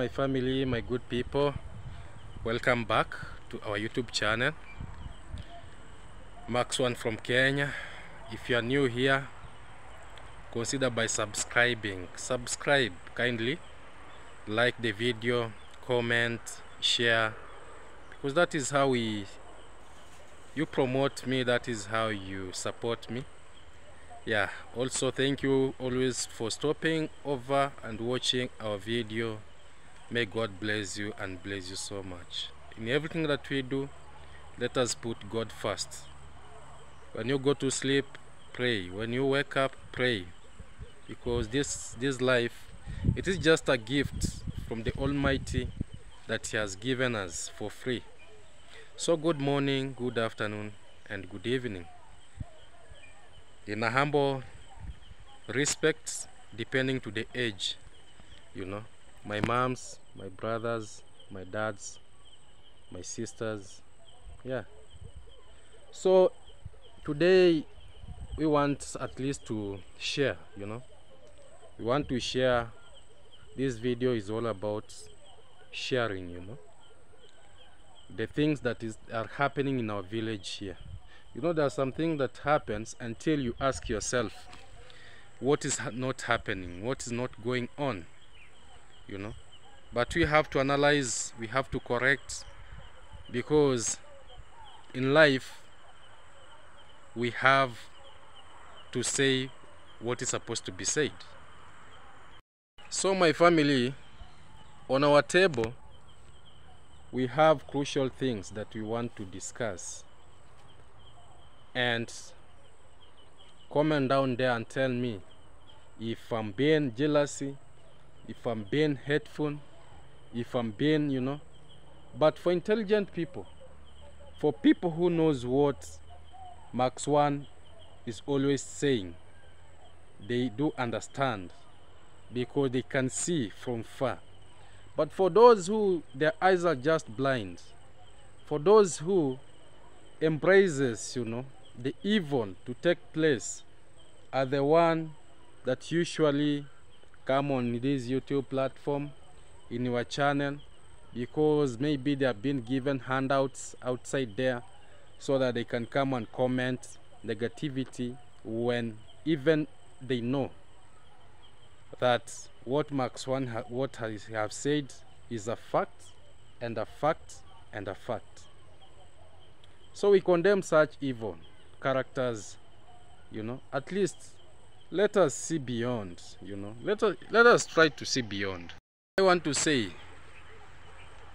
my family, my good people. Welcome back to our YouTube channel. Max One from Kenya. If you are new here, consider by subscribing. Subscribe kindly. Like the video, comment, share. Because that is how we you promote me, that is how you support me. Yeah, also thank you always for stopping over and watching our video. May God bless you and bless you so much. In everything that we do, let us put God first. When you go to sleep, pray. When you wake up, pray. Because this this life, it is just a gift from the Almighty that He has given us for free. So good morning, good afternoon, and good evening. In a humble respect, depending to the age, you know, my moms, my brothers, my dads, my sisters, yeah. So today we want at least to share, you know, we want to share. This video is all about sharing, you know. The things that is are happening in our village here. You know there's something that happens until you ask yourself what is not happening? What is not going on you know. But we have to analyze we have to correct because in life we have to say what is supposed to be said. So my family on our table we have crucial things that we want to discuss. And comment down there and tell me if I'm being jealousy, if I'm being hateful, if I'm being, you know. But for intelligent people, for people who knows what Max One is always saying, they do understand because they can see from far. But for those who their eyes are just blind, for those who embraces, you know, the evil to take place are the one that usually come on this YouTube platform in your channel because maybe they have been given handouts outside there so that they can come and comment negativity when even they know that what Max One ha what he have said is a fact and a fact and a fact. So we condemn such evil characters, you know. At least let us see beyond, you know. Let us let us try to see beyond. I want to say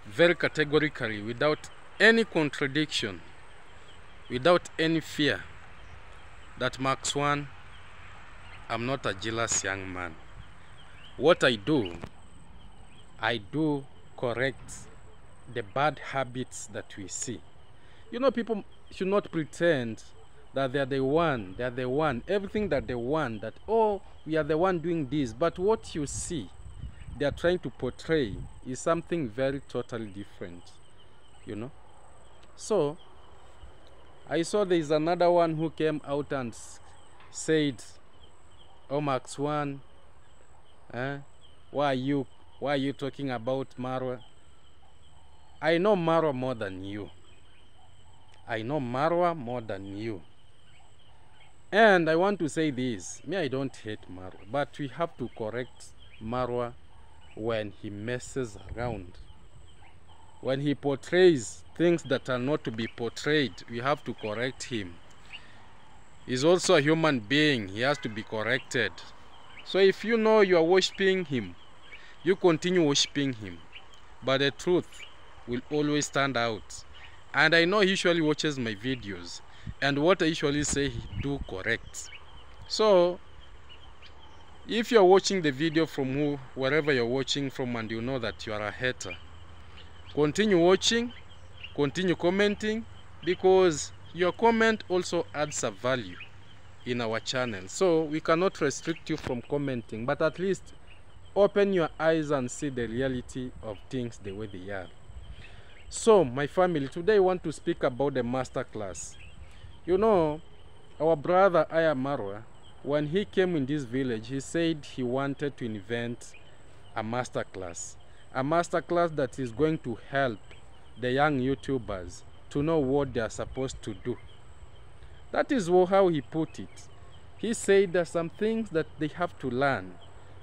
very categorically, without any contradiction, without any fear, that Max One, I'm not a jealous young man what I do, I do correct the bad habits that we see. You know, people should not pretend that they are the one, they are the one, everything that they want, that, oh, we are the one doing this. But what you see, they are trying to portray is something very totally different, you know. So, I saw there is another one who came out and said, oh, Max One, Eh? Why are you why are you talking about Marwa? I know Marwa more than you. I know Marwa more than you. And I want to say this. Me, I don't hate Marwa, but we have to correct Marwa when he messes around. When he portrays things that are not to be portrayed, we have to correct him. He's also a human being. He has to be corrected. So if you know you are worshiping him, you continue worshiping him. But the truth will always stand out. And I know he usually watches my videos. And what I usually say, do correct. So, if you're watching the video from who, wherever you're watching from and you know that you are a hater, continue watching, continue commenting, because your comment also adds a value in our channel. So we cannot restrict you from commenting but at least open your eyes and see the reality of things the way they are. So my family today i want to speak about the master class you know our brother Iammarwa when he came in this village he said he wanted to invent a master class a masterclass that is going to help the young YouTubers to know what they are supposed to do. That is how he put it. He said there are some things that they have to learn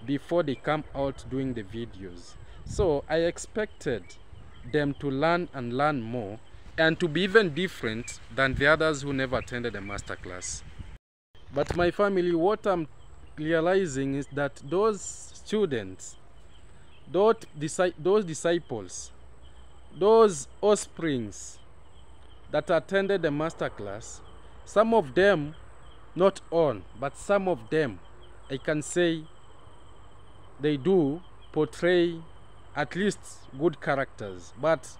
before they come out doing the videos. So I expected them to learn and learn more and to be even different than the others who never attended a master class. But my family, what I'm realizing is that those students, those, those disciples, those offsprings that attended the master class, some of them, not all, but some of them, I can say they do portray at least good characters. But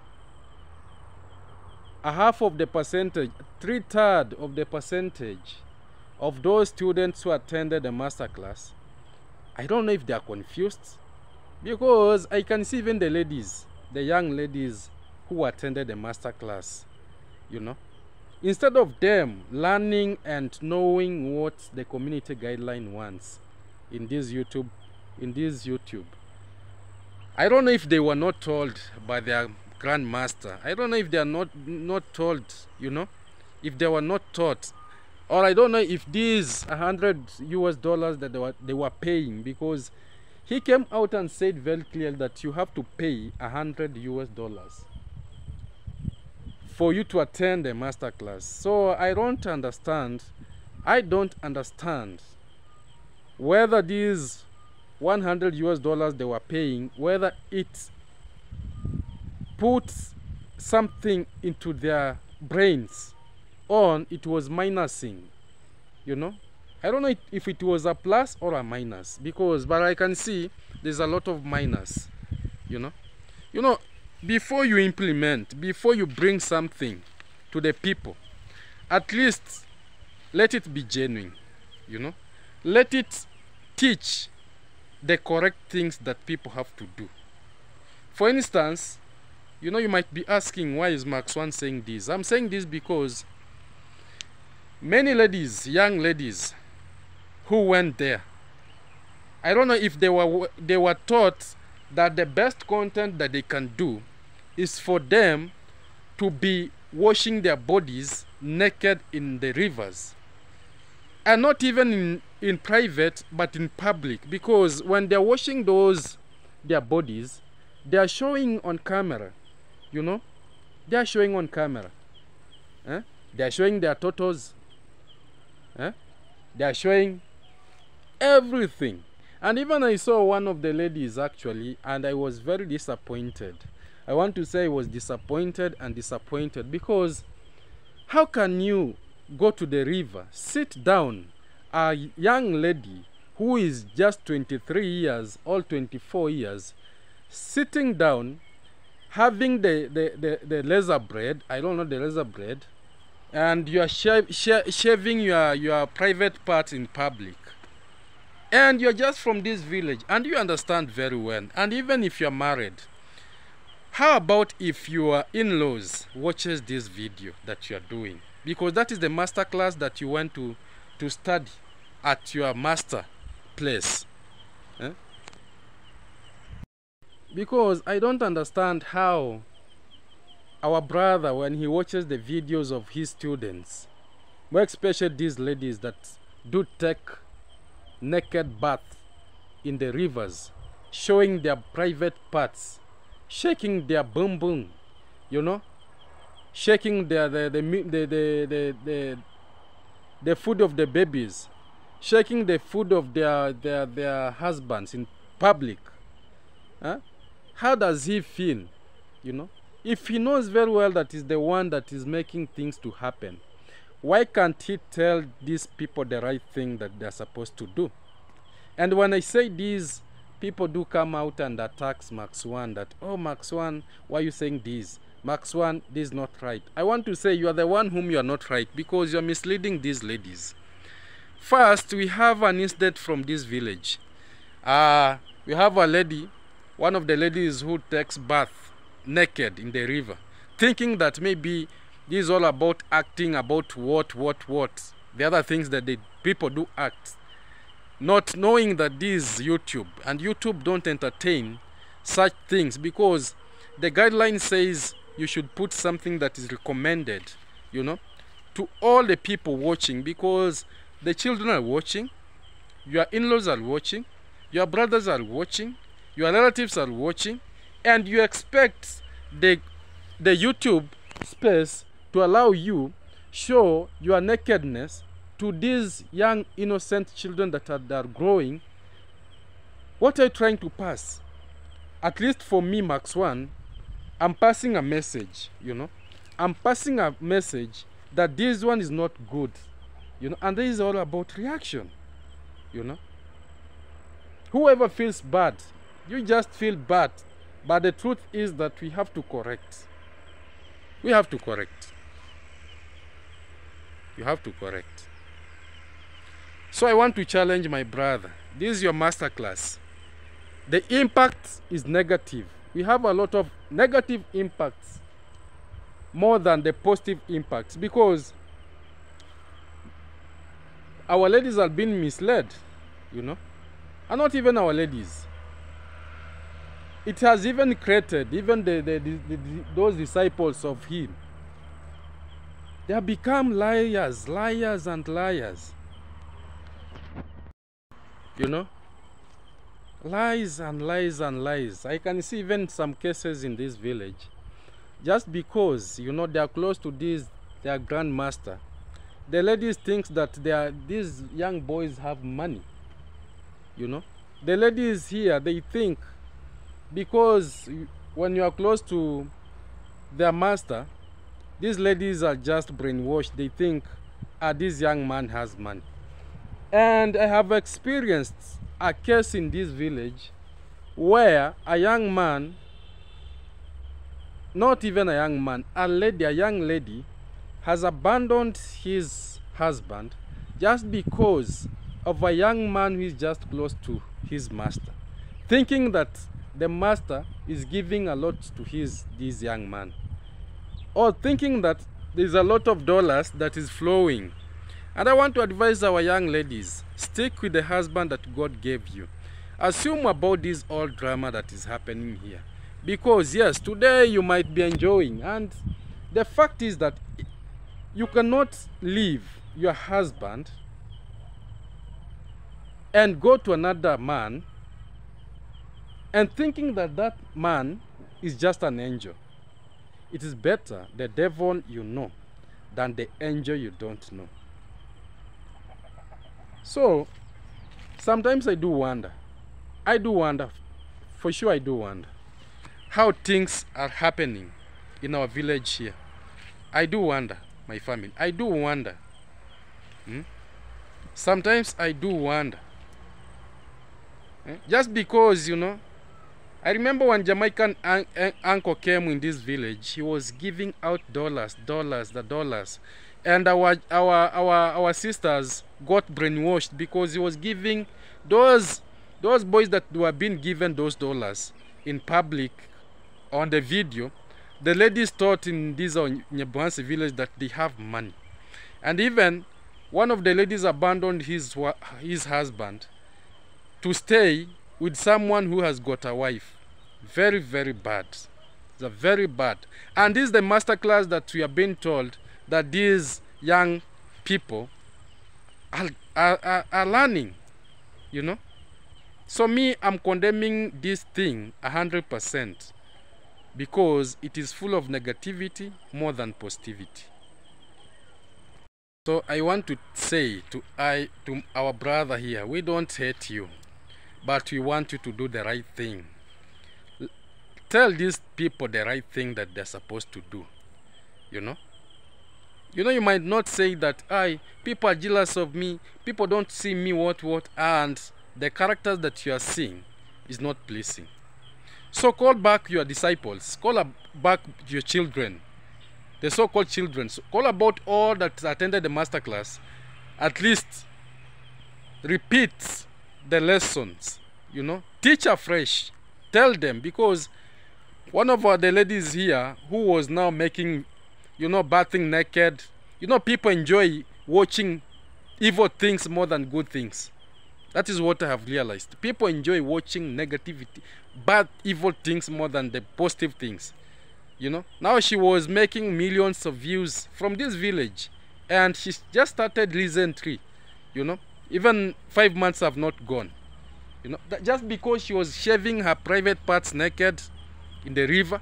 a half of the percentage, three third of the percentage of those students who attended the masterclass, I don't know if they are confused because I can see even the ladies, the young ladies who attended the masterclass, you know, instead of them learning and knowing what the community guideline wants in this YouTube, in this YouTube, I don't know if they were not told by their grandmaster. I don't know if they are not not told, you know, if they were not taught, or I don't know if these hundred US dollars that they were they were paying because he came out and said very clearly that you have to pay hundred US dollars for you to attend a master class. So I don't understand. I don't understand whether these 100 US dollars they were paying, whether it puts something into their brains on it was minusing, you know. I don't know if it was a plus or a minus because, but I can see there's a lot of minus, you know. You know, before you implement, before you bring something to the people, at least let it be genuine, you know. Let it teach the correct things that people have to do. For instance, you know, you might be asking, why is Max One saying this? I'm saying this because many ladies, young ladies, who went there, I don't know if they were they were taught that the best content that they can do is for them to be washing their bodies naked in the rivers. And not even in, in private but in public. Because when they're washing those their bodies they are showing on camera you know they are showing on camera eh? they are showing their totos eh? they are showing everything and even i saw one of the ladies actually and i was very disappointed i want to say i was disappointed and disappointed because how can you go to the river, sit down. A young lady who is just 23 years or 24 years, sitting down, having the, the, the, the laser bread, I don't know the laser bread, and you are shav sh shaving your, your private parts in public. And you're just from this village, and you understand very well. And even if you're married, how about if your in-laws watches this video that you're doing? because that is the master class that you went to to study at your master place eh? Because i don't understand how our brother when he watches the videos of his students more especially these ladies that do take naked bath in the rivers showing their private parts shaking their boom boom you know shaking the the the the the, the, the, the food of the babies, shaking the food of their their their husbands in public. Huh? How does he feel? You know, if he knows very well that he's the one that is making things to happen, why can't he tell these people the right thing that they're supposed to do? And when I say these, people do come out and attacks Max One that, oh, Max One, why are you saying this? Max One, this is not right. I want to say you are the one whom you are not right because you are misleading these ladies. First, we have an incident from this village. Uh, we have a lady, one of the ladies who takes bath naked in the river, thinking that maybe this is all about acting, about what, what, what. The other things that the people do act. Not knowing that this is YouTube, and YouTube don't entertain, such things because the guideline says you should put something that is recommended, you know, to all the people watching because the children are watching, your in-laws are watching, your brothers are watching, your relatives are watching, and you expect the the YouTube space to allow you show your nakedness to these young innocent children that are, that are growing. What are you trying to pass? At least for me max one i'm passing a message you know? I'm passing a message that this one is not good you know? And this is all about reaction you know? Whoever feels bad you just feel bad but the truth is that we have to correct. We have to correct. You have to correct. So i want to challenge my brother. This is your master class the impact is negative. We have a lot of negative impacts more than the positive impacts because our ladies are being misled you know. And not even our ladies it has even created even the, the, the, those disciples of him. They have become liars liars and liars. You know? Lies and lies and lies. I can see even some cases in this village. Just because you know they are close to this their grandmaster the ladies thinks that they are these young boys have money. You know? The ladies here they think because when you are close to their master these ladies are just brainwashed. They think ah this young man has money. And i have experienced a case in this village where a young man not even a young man a lady a young lady has abandoned his husband just because of a young man who is just close to his master thinking that the master is giving a lot to his this young man. Or thinking that there's a lot of dollars that is flowing. And i want to advise our young ladies stick with the husband that god gave you. Assume about this all drama that is happening here. Because yes today you might be enjoying. And the fact is that you cannot leave your husband and go to another man and thinking that that man is just an angel. It is better the devil you know than the angel you don't know. So, sometimes I do wonder. I do wonder, for sure I do wonder, how things are happening in our village here. I do wonder, my family. I do wonder. Hmm? Sometimes I do wonder. Eh? Just because, you know, I remember when Jamaican un un uncle came in this village, he was giving out dollars, dollars, the dollars. And our, our, our, our sisters got brainwashed because he was giving those, those boys that were being given those dollars in public on the video. The ladies thought in this uh, Nyabuansi village that they have money. And even one of the ladies abandoned his, his husband to stay with someone who has got a wife. Very, very bad. It's a very bad. And this is the masterclass that we have being told that these young people are, are, are, learning, you know. So me, I'm condemning this thing a hundred percent because it is full of negativity more than positivity. So I want to say to I to our brother here, we don't hate you but we want you to do the right thing. Tell these people the right thing that they're supposed to do. You know? You know, you might not say that, I people are jealous of me, people don't see me what, what, and the characters that you are seeing is not pleasing. So call back your disciples, call back your children, the so called children. So call about all that attended the master class. At least repeat the lessons you know teach afresh tell them because one of our, the ladies here who was now making you know bathing naked you know people enjoy watching evil things more than good things That is what I have realized. People enjoy watching negativity, bad, evil things more than the positive things. You know, now she was making millions of views from this village, and she just started recently. You know, even five months have not gone. You know, just because she was shaving her private parts naked in the river,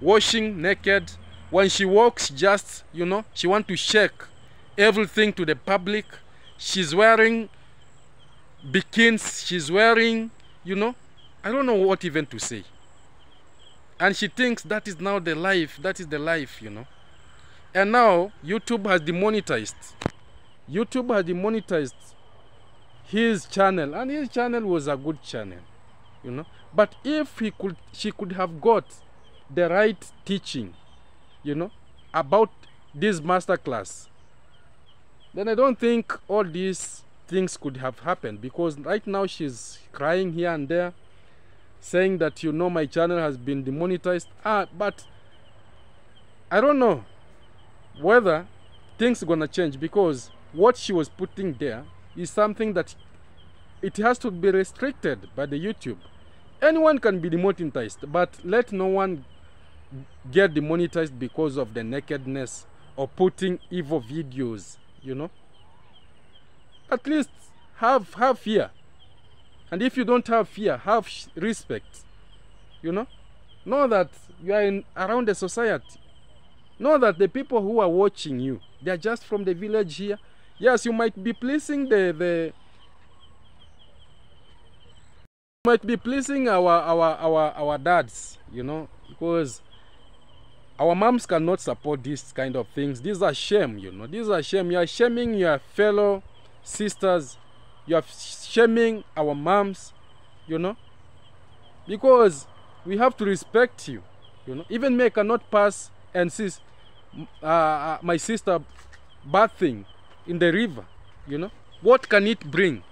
washing naked. When she walks, just you know, she want to shake everything to the public. She's wearing bikinis. She's wearing, you know, I don't know what even to say. And she thinks that is now the life. That is the life, you know. And now YouTube has demonetized. YouTube has demonetized his channel, and his channel was a good channel, you know. But if he could, she could have got the right teaching, you know, about this master class, then I don't think all these things could have happened because right now she's crying here and there, saying that you know my channel has been demonetized. Ah, but I don't know whether things are gonna change because what she was putting there is something that it has to be restricted by the YouTube. Anyone can be demonetized, but let no one get demonetized because of the nakedness or putting evil videos, you know. At least have have fear. And if you don't have fear, have respect. You know? Know that you are in around the society. Know that the people who are watching you, they are just from the village here yes you might be pleasing the the might be pleasing our our our our dads you know because our moms cannot support these kind of things. These are shame you know. These are shame. You are shaming your fellow sisters. You are shaming our moms you know. Because we have to respect you you know. Even me cannot pass and see uh, my sister bathing in the river you know? What can it bring?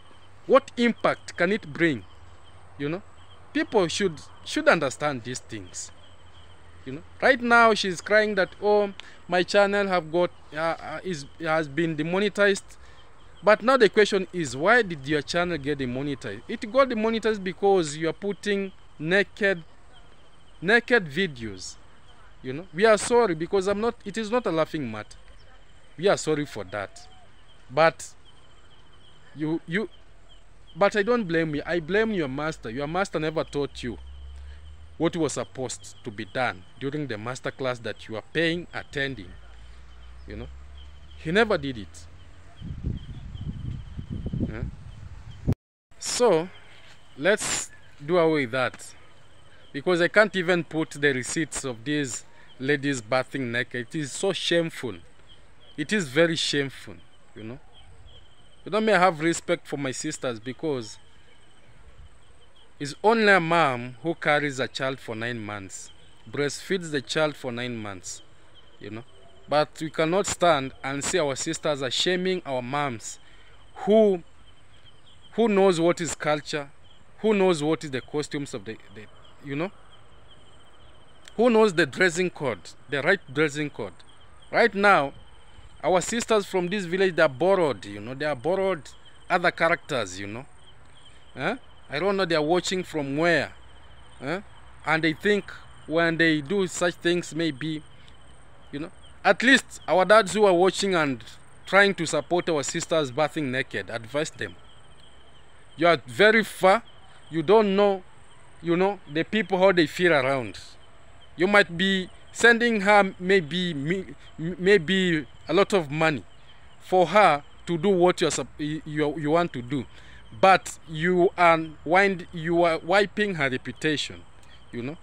What impact can it bring? You know? People should should understand these things you know? Right now she's crying that oh my channel have got uh, uh, is has been demonetized. But now the question is why did your channel get demonetized? It got demonetized because you are putting naked naked videos you know? We are sorry because i'm not it is not a laughing matter. We are sorry for that but you you but i don't blame you. I blame your master. Your master never taught you what was supposed to be done during the master class that you are paying attending you know. He never did it. Yeah? so let's do away with that. Because i can't even put the receipts of these ladies bathing naked. It is so shameful. It is very shameful you know? You know me I have respect for my sisters because it's only a mom who carries a child for nine months breastfeeds the child for nine months you know? But we cannot stand and see our sisters are shaming our moms who who knows what is culture who knows what is the costumes of the, the you know? Who knows the dressing code the right dressing code? Right now our sisters from this village they are borrowed you know. They are borrowed other characters you know. Eh? i don't know they are watching from where. Eh? and they think when they do such things maybe you know. At least our dads who are watching and trying to support our sisters bathing naked advise them. You are very far. You don't know you know the people how they feel around. You might be sending her maybe maybe a lot of money for her to do what you're, you, you want to do. But you are wind, you are wiping her reputation you know?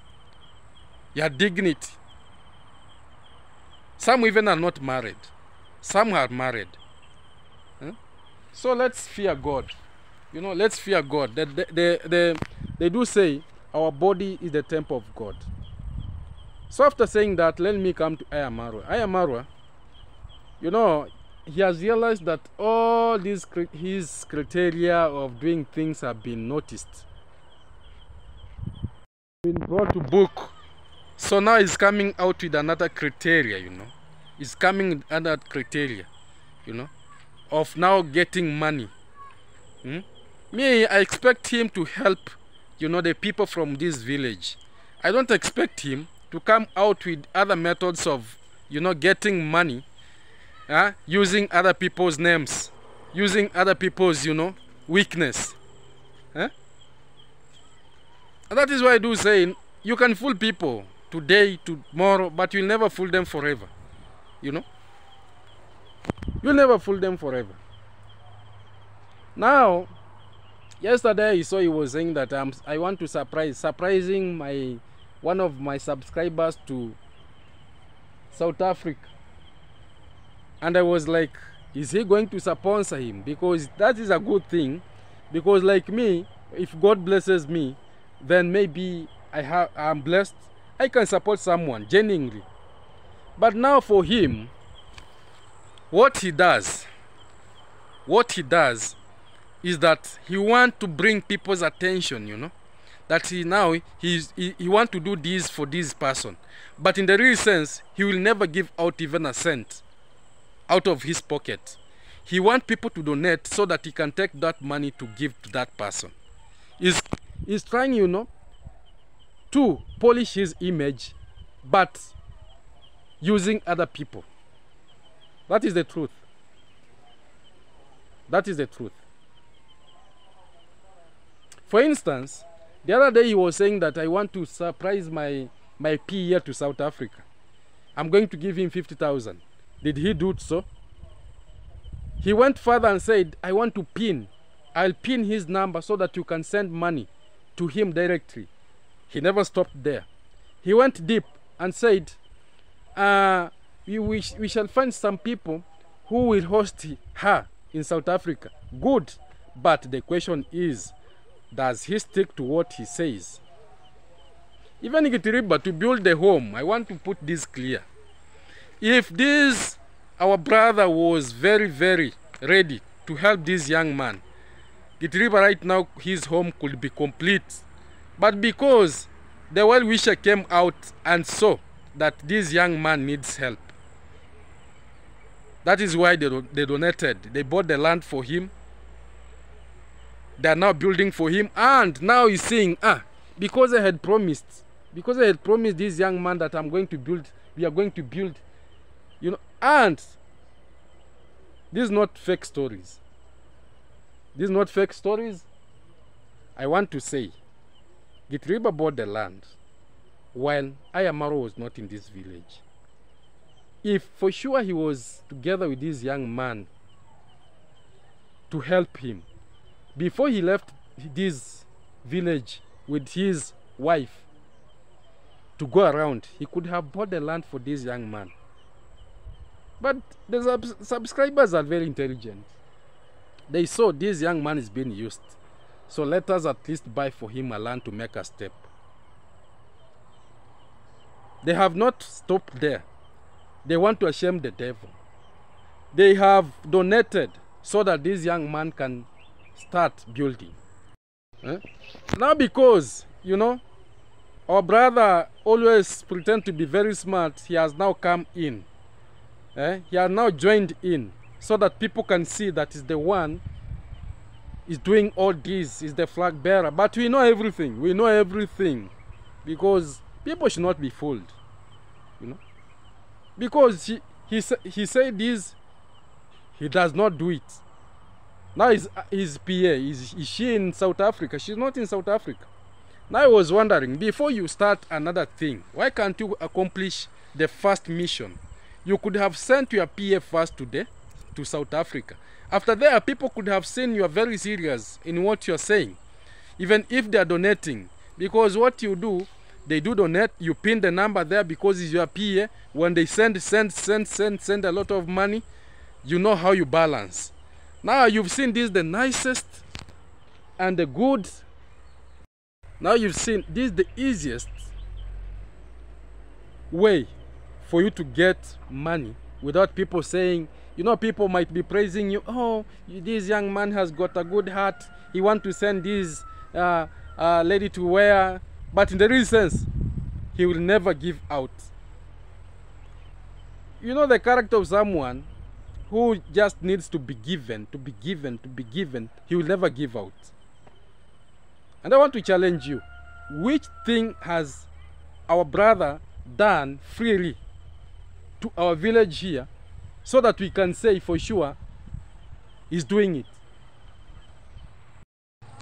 Your dignity. Some even are not married. Some are married. Huh? so let's fear god. You know let's fear god. They, they, they, they, they do say our body is the temple of god. So after saying that let me come to Iammarwa Iammarwa you know, he has realized that all these his criteria of doing things have been noticed. Been brought to book. So now he's coming out with another criteria, you know. He's coming under criteria, you know, of now getting money. Hmm? me, I expect him to help, you know, the people from this village. I don't expect him to come out with other methods of, you know, getting money, uh, using other people's names, using other people's, you know, weakness. Huh? And that is why I do say you can fool people today, tomorrow, but you'll never fool them forever. You know? You'll never fool them forever. Now, yesterday I saw he was saying that um, I want to surprise, surprising my one of my subscribers to South Africa. And I was like, is he going to sponsor him? Because that is a good thing. Because like me, if God blesses me, then maybe I have I'm blessed. I can support someone genuinely. But now for him, what he does, what he does is that he want to bring people's attention, you know. That he now he's, he he want to do this for this person, but in the real sense, he will never give out even a cent out of his pocket. He want people to donate so that he can take that money to give to that person. He's he's trying, you know, to polish his image, but using other people. That is the truth. That is the truth. For instance, the other day he was saying that I want to surprise my my P here to South Africa. I'm going to give him 50,000. Did he do so? He went further and said, I want to pin. I'll pin his number so that you can send money to him directly. He never stopped there. He went deep and said, uh, we, we, we shall find some people who will host her in South Africa. Good. But the question is, does he stick to what he says? Even Gitiriba, to build the home, I want to put this clear. If this, our brother was very, very ready to help this young man, Gitiriba right now, his home could be complete. But because the well-wisher came out and saw that this young man needs help, that is why they, they donated. They bought the land for him. They are now building for him. And now he's saying, ah, because I had promised, because I had promised this young man that I'm going to build, we are going to build, you know, and these not fake stories. These not fake stories. I want to say, Gitriba bought the land while Ayamaro was not in this village if for sure he was together with this young man to help him before he left this village with his wife to go around he could have bought the land for this young man but the sub subscribers are very intelligent they saw this young man is being used so let us at least buy for him a land to make a step they have not stopped there they want to shame the devil. They have donated so that this young man can start building. Eh? Now because, you know, our brother always pretend to be very smart, he has now come in. Eh? He are now joined in so that people can see that is the one is doing all this, is the flag bearer. But we know everything. We know everything because people should not be fooled. You know because he he, he said this he does not do it now his, his PA is, is she in South Africa she's not in South Africa now I was wondering before you start another thing why can't you accomplish the first mission you could have sent your PA first today to South Africa. After there people could have seen you are very serious in what you're saying even if they are donating. Because what you do they do donate you pin the number there because it's your PA when they send send send send send a lot of money you know how you balance. Now you've seen this the nicest and the good. Now you've seen this the easiest way for you to get money without people saying you know people might be praising you oh this young man has got a good heart he want to send this uh, uh, lady to wear but in the real sense, he will never give out. You know the character of someone who just needs to be given, to be given, to be given, he will never give out. And I want to challenge you. Which thing has our brother done freely to our village here so that we can say for sure he's doing it?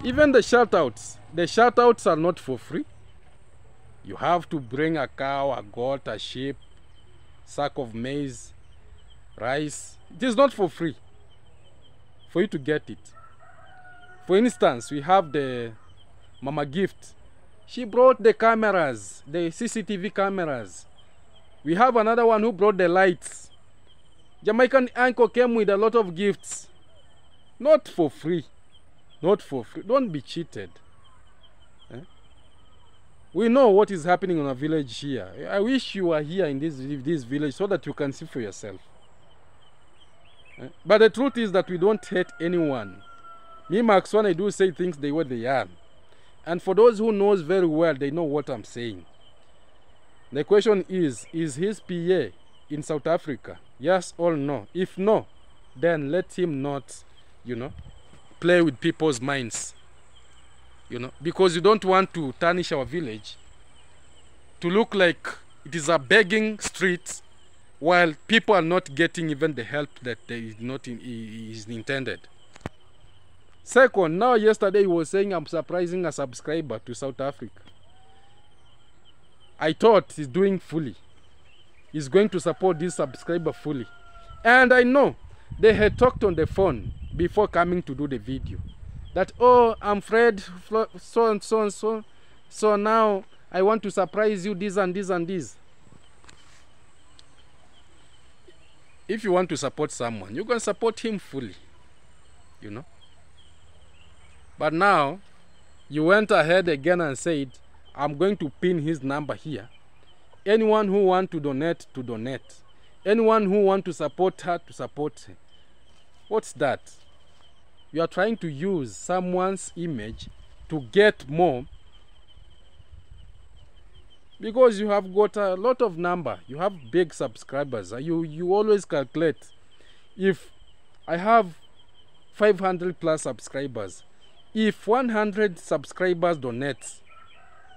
Even the shout outs, the shout outs are not for free. You have to bring a cow, a goat, a sheep, sack of maize, rice. It is not for free for you to get it. For instance, we have the Mama Gift. She brought the cameras, the CCTV cameras. We have another one who brought the lights. Jamaican uncle came with a lot of gifts. Not for free. Not for free. Don't be cheated. Eh? We know what is happening in our village here. I wish you were here in this, this village so that you can see for yourself. Eh? But the truth is that we don't hate anyone. Me, Max, when I do say things the way they are. And for those who knows very well, they know what I'm saying. The question is, is his PA in South Africa? Yes or no? If no, then let him not, you know, play with people's minds. You know, because you don't want to tarnish our village to look like it is a begging street while people are not getting even the help that is not in, is intended. Second, now yesterday he was saying I'm surprising a subscriber to South Africa. I thought he's doing fully. He's going to support this subscriber fully. And I know they had talked on the phone before coming to do the video. That, oh, I'm Fred, so and so and so. So now I want to surprise you this and this and this. If you want to support someone, you can support him fully. You know? But now, you went ahead again and said, I'm going to pin his number here. Anyone who want to donate, to donate. Anyone who want to support her, to support her. What's that? You are trying to use someone's image to get more because you have got a lot of number you have big subscribers uh, you you always calculate if i have 500 plus subscribers if 100 subscribers donate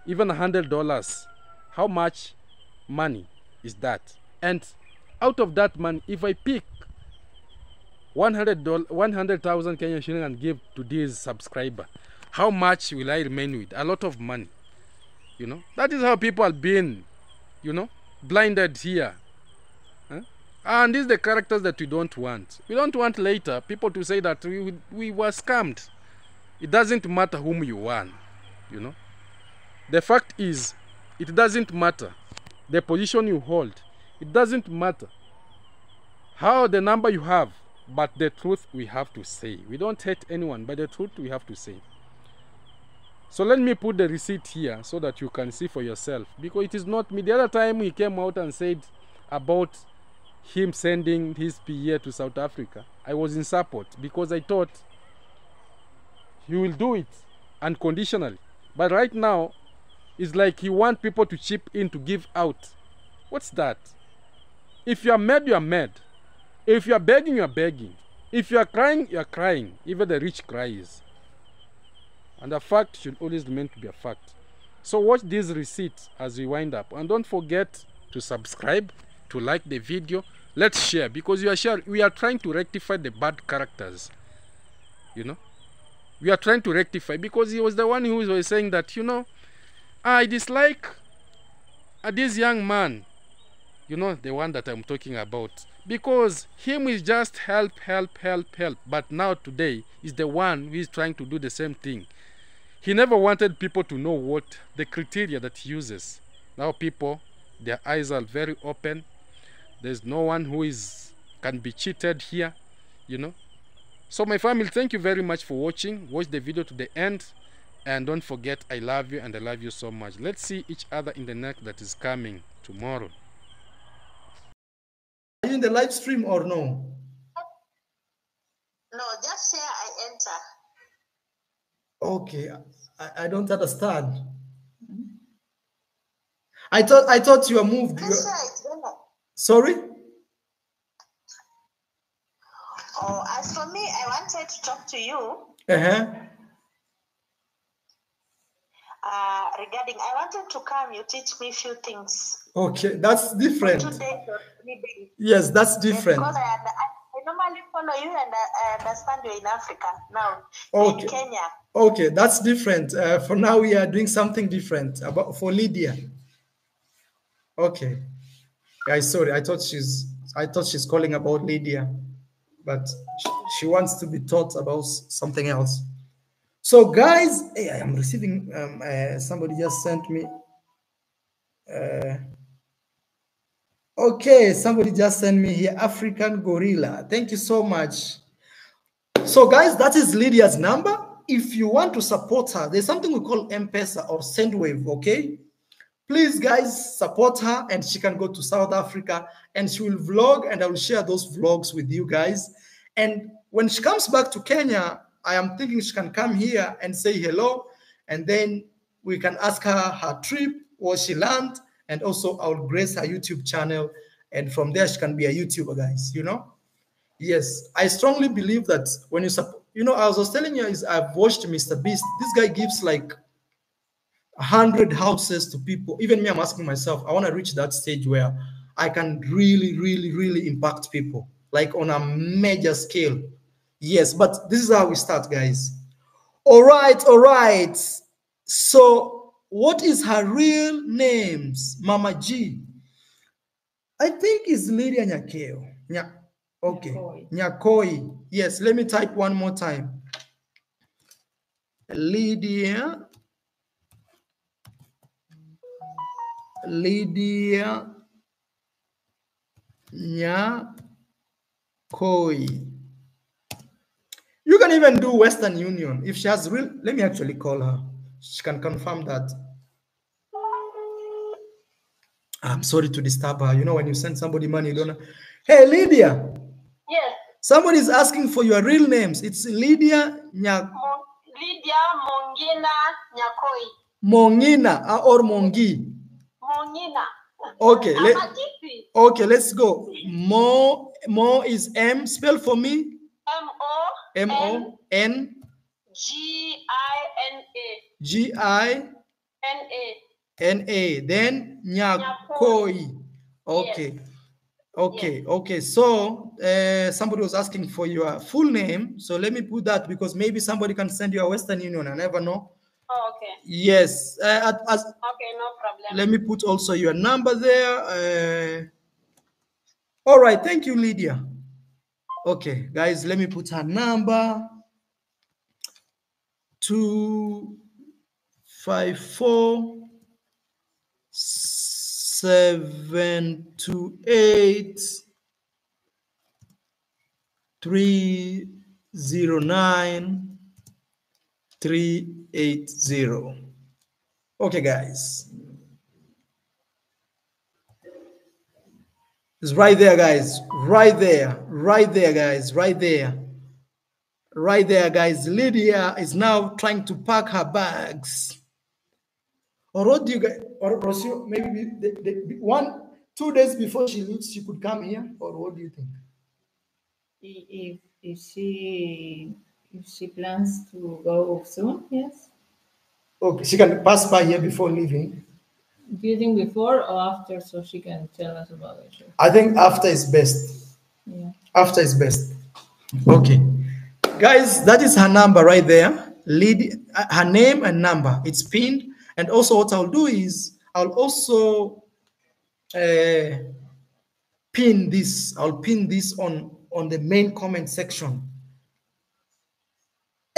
even a $100 how much money is that? And out of that money if i pick 100 100,000 Kenyan shilling and give to this subscriber how much will i remain with? A lot of money you know? That is how people are being you know blinded here. Huh? and these are the characters that we don't want. We don't want later people to say that we, we were scammed. It doesn't matter whom you want you know the fact is it doesn't matter. The position you hold it doesn't matter how the number you have but the truth we have to say. We don't hate anyone but the truth we have to say. So let me put the receipt here so that you can see for yourself. Because it is not me. The other time he came out and said about him sending his PA to South Africa I was in support because I thought he will do it unconditionally. But right now, it's like he want people to chip in to give out. What's that? If you are mad, you are mad. If you are begging, you are begging. If you are crying, you are crying. Even the rich cries. And the fact should always remain to be a fact. So watch this receipt as we wind up. And don't forget to subscribe, to like the video. Let's share because you are share, we are trying to rectify the bad characters. You know? we are trying to rectify because he was the one who was saying that you know i dislike uh, this young man you know the one that i'm talking about. Because him is just help help help help. But now today is the one who is trying to do the same thing. He never wanted people to know what the criteria that he uses. Now people their eyes are very open. There's no one who is can be cheated here you know. So my family thank you very much for watching. Watch the video to the end and don't forget i love you and i love you so much. Let's see each other in the next that is coming tomorrow. Are you in the live stream or no? No just share i enter. Okay i, I don't understand. I thought i thought you were moved. Just share sorry? Oh, as for me, I wanted to talk to you. uh-huh regarding, I wanted to come, you teach me few things. Okay, that's different. Two days or three days. Yes, that's different. Because I, I, normally follow you and I, I understand you're in Africa now. Okay. In Kenya. Okay, that's different. Uh, for now, we are doing something different about for Lydia. Okay. I sorry. I thought she's. I thought she's calling about Lydia, but she, she wants to be taught about something else. So, guys, hey, I am receiving. Um, uh, somebody just sent me. Uh, okay, somebody just sent me here. African gorilla. Thank you so much. So, guys, that is Lydia's number. If you want to support her, there's something we call M-Pesa or Sendwave, okay? Please, guys, support her and she can go to South Africa and she will vlog and I will share those vlogs with you guys. And when she comes back to Kenya, I am thinking she can come here and say hello and then we can ask her her trip, what she learned, and also I will grace her YouTube channel. And from there, she can be a YouTuber, guys, you know? Yes, I strongly believe that when you support, you know, I was telling you, is I've watched Mr. Beast. This guy gives like hundred houses to people. Even me, I'm asking myself, I want to reach that stage where I can really, really, really impact people, like on a major scale. Yes, but this is how we start, guys. All right, all right. So, what is her real names? Mama G. I think it's Lydia Nyakeo. Nya- okay. Nyakoi. Nyakoi. Yes, let me type one more time. Lydia. Lydia Nyakoi. You can even do Western Union if she has real. Let me actually call her. She can confirm that. I'm sorry to disturb her. You know, when you send somebody money, you don't know. Hey, Lydia, Yes, somebody is asking for your real names. It's Lydia Nya Mo- Lydia Mongina Nyakoi. Mongina uh, or Mongi. Mongina. Okay, let, okay, let's go. Mo Mo is M. Spell for me. M O N G I N A. G I N A. N A. Then Nyakoi. Okay. Okay, okay. So uh, somebody was asking for your full name. So let me put that because maybe somebody can send you a Western Union. I never know. Oh, okay. Yes. Uh, as, Okay, no problem. let me put also your number there. Uh, all right. Thank you, Lydia. Okay, guys, let me put her number. Two five four seven two eight three zero nine three eight zero. Okay, guys. It's right there, guys. Right there. Right there, guys. Right there. Right there, guys. Lydia is now trying to pack her bags. Or what do you guys, or Rocio, maybe the, the, one, two days before she leaves, she could come here? Or what do you think? If if she if she plans to go soon, yes. Okay, she can pass by here before leaving. Do you think before or after so she can tell us about it? I think after is best. Yeah. After is best. Okay. Guys, that is her number right there. Lead uh, her name and number. It's pinned. And also, what I'll do is I'll also uh, pin this. I'll pin this on on the main comment section.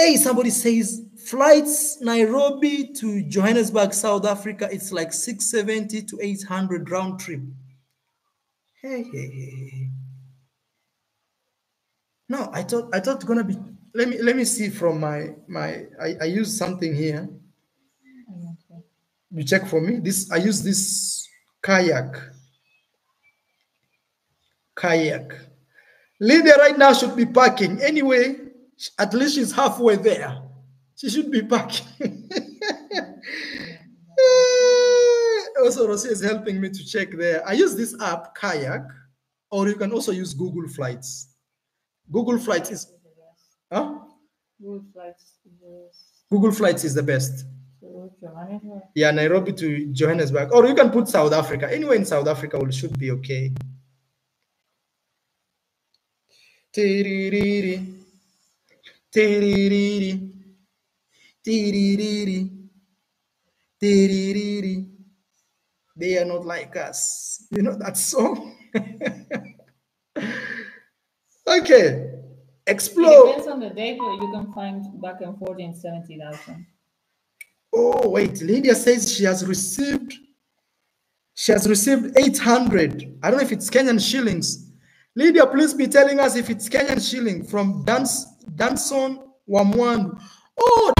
Hey, somebody says flights Nairobi to Johannesburg, South Africa. It's like 670 to 800 round trip. Hey, hey, hey. No, I thought I thought it's gonna be. Let me let me see from my my. I, I use something here. You check for me. This I use this kayak. Kayak. Lydia right now should be packing. Anyway, at least she's halfway there. She should be back. also, Rosie is helping me to check there. I use this app, Kayak, or you can also use Google Flights. Google Flights is, huh? Good flights. Yes. Google Flights is the best. Yeah, Nairobi to Johannesburg. Or you can put South Africa. Anywhere in South Africa will should be okay. They are not like us. You know that song? okay. It Explore. depends on the day, but you can find back and forth in 70,000. Oh, wait. Lydia says she has received she has received 800. I don't know if it's Kenyan shillings. Lydia, please be telling us if it's Kenyan shilling from Dans Danson Wamwandu. Oh,